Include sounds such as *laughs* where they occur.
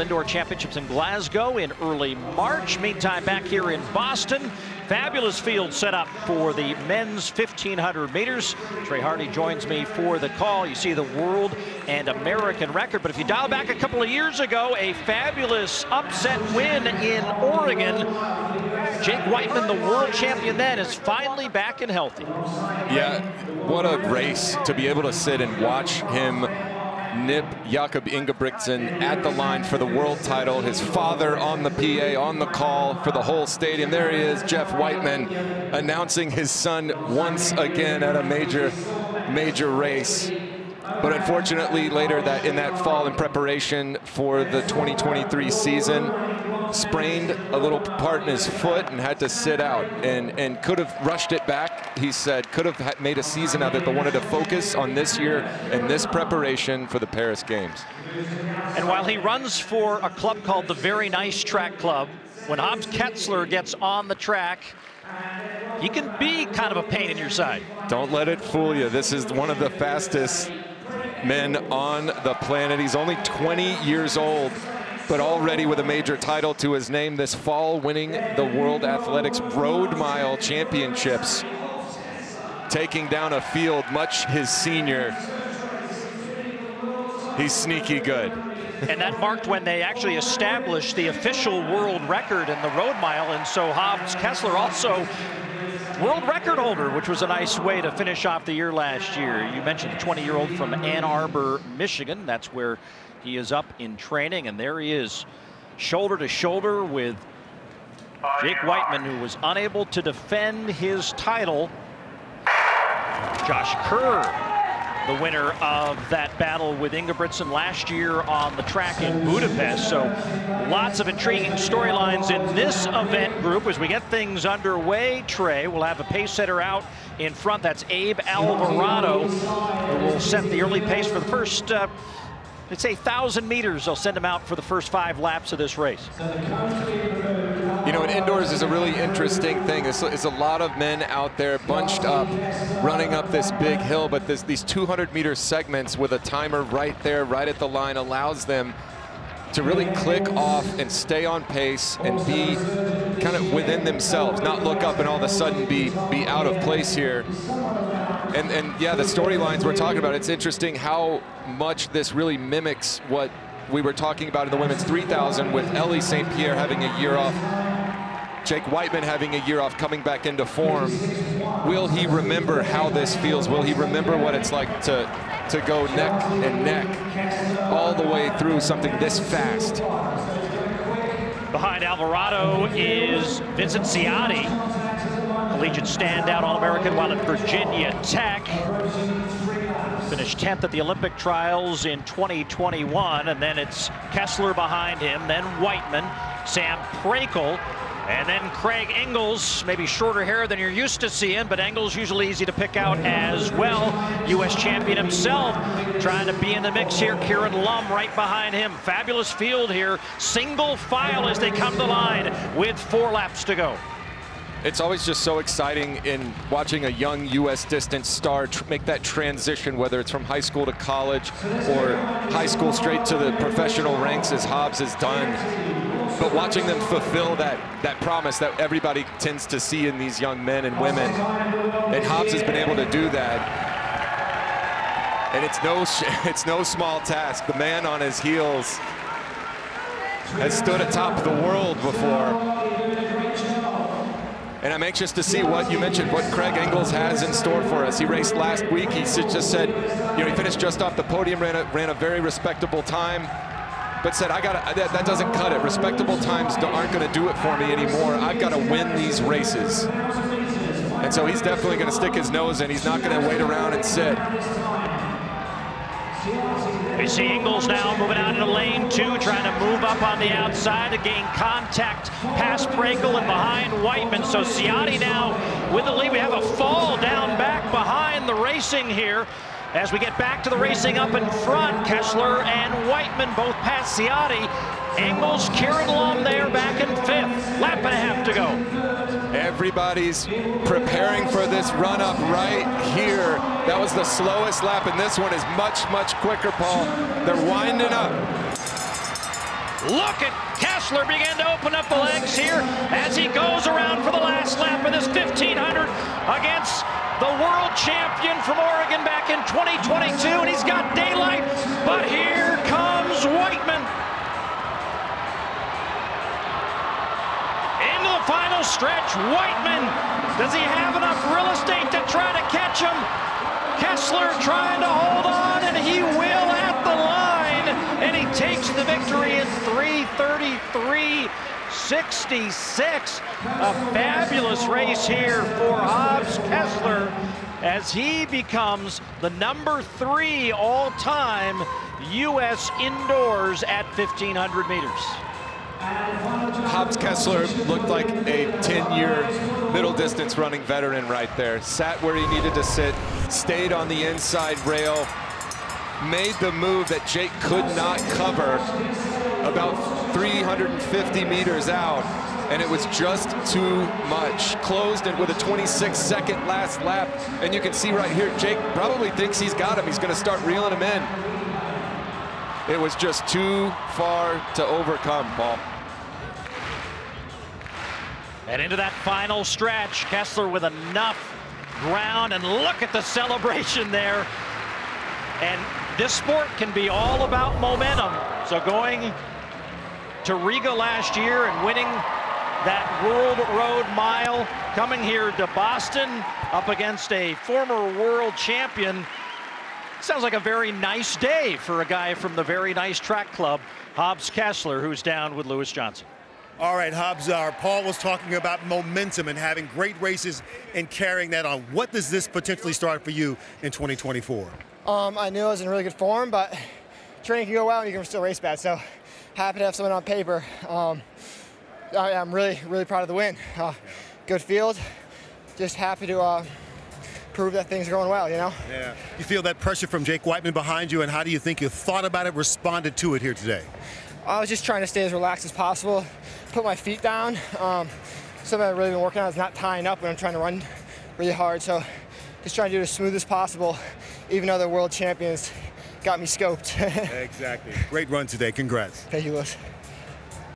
Indoor Championships in Glasgow in early March. Meantime, back here in Boston, fabulous field set up for the men's 1500 meters. Trey Hardee joins me for the call. You see the world and American record, but if you dial back a couple of years ago, a fabulous upset win in Oregon. Jake Wightman, the world champion then, is finally back and healthy. Yeah, what a race to be able to sit and watch him nip Jakob Ingebrigtsen at the line for the world title. His father on the PA, on the call for the whole stadium. There he is, Geoff Wightman, announcing his son once again at a major, major race. But unfortunately, later that in that fall in preparation for the 2023 season, sprained a little part in his foot and had to sit out and, and could have rushed it back, he said, could have made a season of it, but wanted to focus on this year and this preparation for the Paris Games. And while he runs for a club called the Very Nice Track Club, when Hobbs Kessler gets on the track, he can be kind of a pain in your side. Don't let it fool you. This is one of the fastest men on the planet. He's only 20 years old but already with a major title to his name this fall, winning the World Athletics Road Mile Championships, taking down a field much his senior. He's sneaky good. and that marked when they actually established the official world record in the road mile, and so Hobbs Kessler also world record holder, which was a nice way to finish off the year last year. You mentioned the 20-year-old from Ann Arbor, Michigan. That's where he is up in training, and there he is, shoulder to shoulder with Jake Wightman, who was unable to defend his title. Josh Kerr, the winner of that battle with Ingebrigtsen last year on the track in Budapest. So lots of intriguing storylines in this event group as we get things underway. Trey will have a pace setter out in front. That's Abe Alvarado, who will set the early pace for the first uh, let's say 1,000 meters, they'll send him out for the first five laps of this race. You know, indoors is a really interesting thing. It's, it's, a lot of men out there bunched up, running up this big hill, but this, these 200 meter segments with a timer right there, right at the line, allows them to really click off and stay on pace and be kind of within themselves, not look up and all of a sudden be, be out of place here. And, and yeah, the storylines we're talking about, it's interesting how much this really mimics what we were talking about in the women's 3000 with Ellie St. Pierre having a year off, Jake Wightman having a year off, coming back into form. Will he remember how this feels? Will he remember what it's like to, to go neck and neck all the way through something this fast? Behind Alvarado is Vincent Ciotti, collegiate standout All-American while at Virginia Tech. Finished 10th at the Olympic trials in 2021, and then it's Kessler behind him, then Wightman, Sam Prakel, and then Craig Engels, maybe shorter hair than you're used to seeing, but Engels usually easy to pick out as well. U.S. champion himself trying to be in the mix here. Kieran Lum right behind him. Fabulous field here. Single file as they come to the line with four laps to go. It's always just so exciting in watching a young U.S. distance star make that transition, whether it's from high school to college or high school straight to the professional ranks as Hobbs has done. But watching them fulfill that, that promise that everybody tends to see in these young men and women, and Hobbs has been able to do that. And it's no, *laughs* it's no small task. The man on his heels has stood atop the world before. And I'm anxious to see what you mentioned, what Craig Engels has in store for us. He raced last week. He just said, you know, he finished just off the podium, ran a, ran a very respectable time, but said, I got that, that doesn't cut it. Respectable times aren't going to do it for me anymore. I've got to win these races. And so he's definitely going to stick his nose in. He's not going to wait around and sit. We see Engels now moving out into lane two, trying to move up on the outside to gain contact past Prakel and behind Wightman. So Ciotti now with the lead. We have a fall down back behind the racing here. As we get back to the racing up in front, Kessler and Wightman both past Ciotti. Engels, Kieran Lum there back in fifth. Lap and a half to go. Everybody's preparing for this run up right here. That was the slowest lap, and this one is much, much quicker, Paul. They're winding up. Look at Kessler begin to open up the legs here as he goes around for the last lap of this 1500 against the world champion from Oregon back in 2022, and he's got daylight, but here comes Wightman. Into the final stretch, Wightman, does he have enough real estate to try to catch him? Kessler trying to hold on, and he will at the line, and he takes the victory in 333.66. A fabulous race here for Hobbs Kessler as he becomes the number three all-time U.S. indoors at 1,500 meters. Hobbs Kessler looked like a 10-year middle distance running veteran right there. Sat where he needed to sit, stayed on the inside rail, made the move that Jake could not cover about 350 meters out, and it was just too much. Closed it with a 26-second last lap, and you can see right here, Jake probably thinks he's got him. He's gonna start reeling him in. It was just too far to overcome, Paul. And into that final stretch, Kessler with enough ground, and look at the celebration there. And this sport can be all about momentum. So going to Riga last year and winning that World Road Mile, coming here to Boston up against a former world champion. Sounds like a very nice day for a guy from the very nice track club, Hobbs Kessler, who's down with Lewis Johnson. All right, Hobbs, uh, Paul was talking about momentum and having great races and carrying that on. What does this potentially start for you in 2024? Um, I knew I was in really good form, but *sighs* training can go well and you can still race bad. So happy to have someone on paper. Um, I, am really, really proud of the win. Uh, good field. Just happy to uh, prove that things are going well, you know? Yeah. You feel that pressure from Jake Wightman behind you, and how do you think you thought about it, responded to it here today? I was just trying to stay as relaxed as possible, put my feet down. Um, something I've really been working on is not tying up when I'm trying to run really hard. So just trying to do it as smooth as possible, even though the world champions got me scoped. *laughs* exactly. Great run today. Congrats. Thank you, Lewis.